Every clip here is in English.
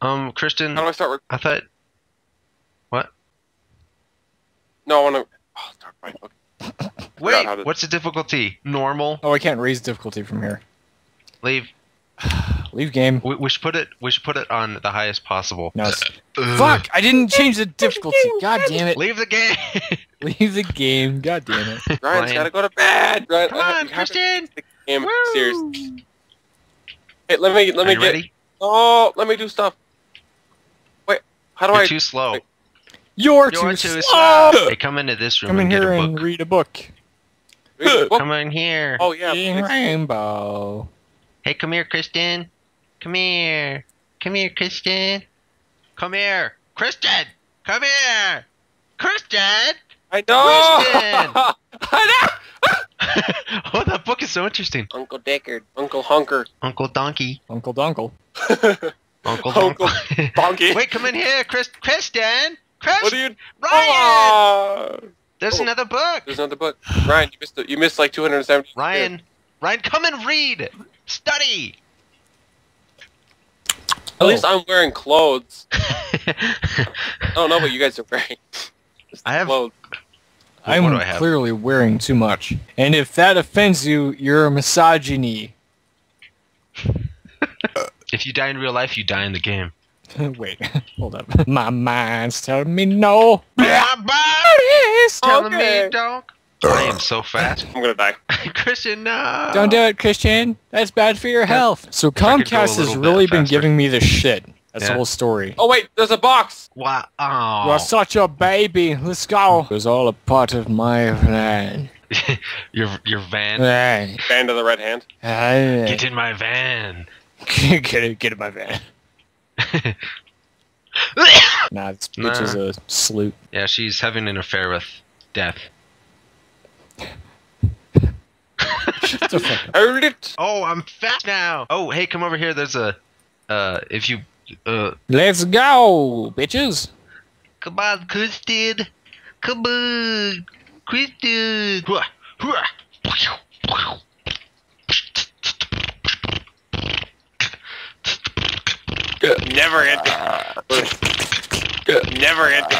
Um, Christian, How do I start? Rec- I thought. What? no, I want to. Oh, start right. Okay. Wait, to- what's the difficulty? Normal. Oh, I can't raise difficulty from here. Leave. Leave game. We, we should put it. We should put it on the highest possible. No, fuck! I didn't change the difficulty. God damn it! Leave the game. Leave the game. God damn it. Ryan's Ryan. gotta go to bed. Ryan, Come on, you have to Christian. the game Woo. seriously. Hey, let me let Are me you get. ready? Oh, let me do stuff. Wait, how do You're I? too slow. wait. You're, You're too too slow. slow. Hey, come into this room Come in and get here a and book. read a book. Come in here. Oh yeah. In Rainbow. Hey, come here, Kristen. Come here. Come here, Kristen. Come here. Kristen! Come here! Kristen! I know. Christian! I know. oh, that book is so interesting. Uncle Deckard, Uncle Honker. Uncle Donkey. Uncle Dunkle. Uncle Uncle Donkey. Donkey. Wait, come in here, Chris. Kristen! Chris! What are you? Ryan! Oh, There's Oh. another book. there's another book. Ryan, you missed. The, you missed like 270. Ryan. Ryan, come and read. Study. At least oh. I'm wearing clothes. I don't know what you guys are wearing. Just I have. Clothes. I'm what do I have? clearly wearing too much. And if that offends you, you're a misogyny. If you die in real life, you die in the game. Wait, hold up. My mind's telling me no. My body's telling Okay. me don't. I am so fat. I'm gonna die. Christian, no. Don't do it, Christian. That's bad for your health. So I could go a Comcast has really been faster. giving me the shit. That's the whole story. Oh wait, there's a box. Wow. Oh. You're such a baby. Let's go. It was all a part of my plan. your your van. Hey. Band of the Red Hand. Get in my van. get it, get in my van. Nah, this bitch is a sloot. yeah, she's having an affair with death. Shut the fuck up. Hold it. Oh, I'm fat now. Oh, hey, come over here. There's a. Uh, if you. Uh, Let's go, bitches. come on, Kristen. Come on, Kristen. Never ending. Never ending.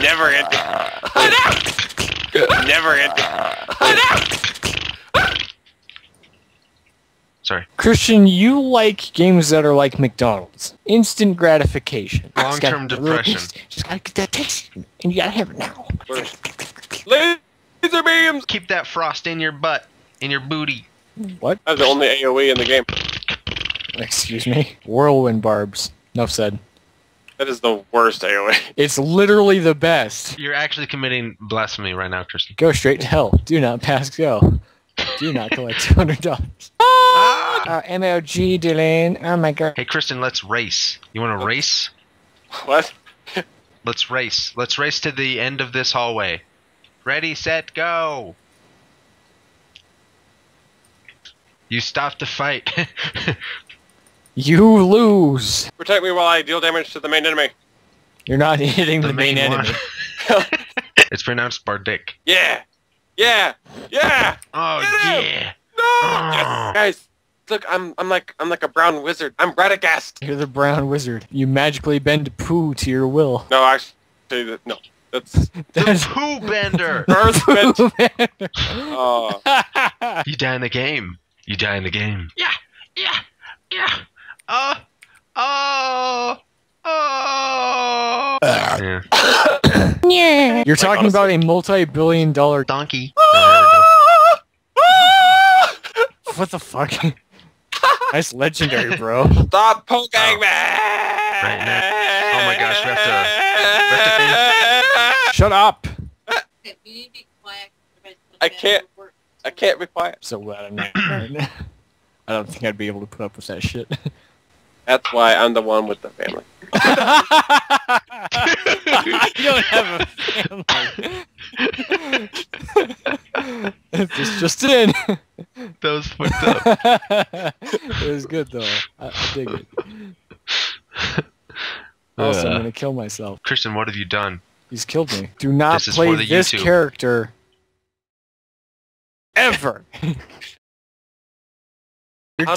Never ending. Never ending. Sorry. Christian, you like games that are like McDonald's. Instant gratification. Long-term gotta- depression. Just gotta get that taste, and you gotta have it now. Laser beams. Keep that frost in your butt, in your booty. What? That's the only AOE in the game. Excuse me. Whirlwind barbs. Enough said. That is the worst AOE. It's literally the best. You're actually committing blasphemy right now, Kristen. Go straight to hell. Do not pass go. Do not collect two hundred dollars. Uh, MLG Dylan. Oh my god. Hey, Kristen, let's race. You want to race? What? Let's race. Let's race to the end of this hallway. Ready, set, go. You stop the fight. You lose. Protect me while I deal damage to the main enemy. You're not hitting the, the main, main enemy. it's pronounced Bardic. Yeah. Yeah. Yeah. Oh Yeah. yeah. No. Oh. Yes. Guys, look, I'm I'm like I'm like a brown wizard. I'm Radagast. You're the brown wizard. You magically bend poo to your will. No, I actually, that- no. That's That's Pooh Bender. Earthbent. Oh. you die in the game. You die in the game. Yeah. Yeah. Yeah. Uh, oh. Oh. Oh. yeah. You're talking about a multi-billion dollar. Donkey. Ah. There we. Ah. What the fuck? That's legendary, bro. Stop poking Oh. me! Right now. Oh my gosh, we have to- we have to Shut up. I can't- I can't be quiet. So glad I'm not. I don't think I'd be able to put up with that shit. That's why I'm the one with the family. you don't have a family. it's just in. That was fucked up. it was good though. I, I dig it. Also, I'm Uh, gonna kill myself. Christian, what have you done? He's killed me. Do not This play this YouTube. character ever. You're done.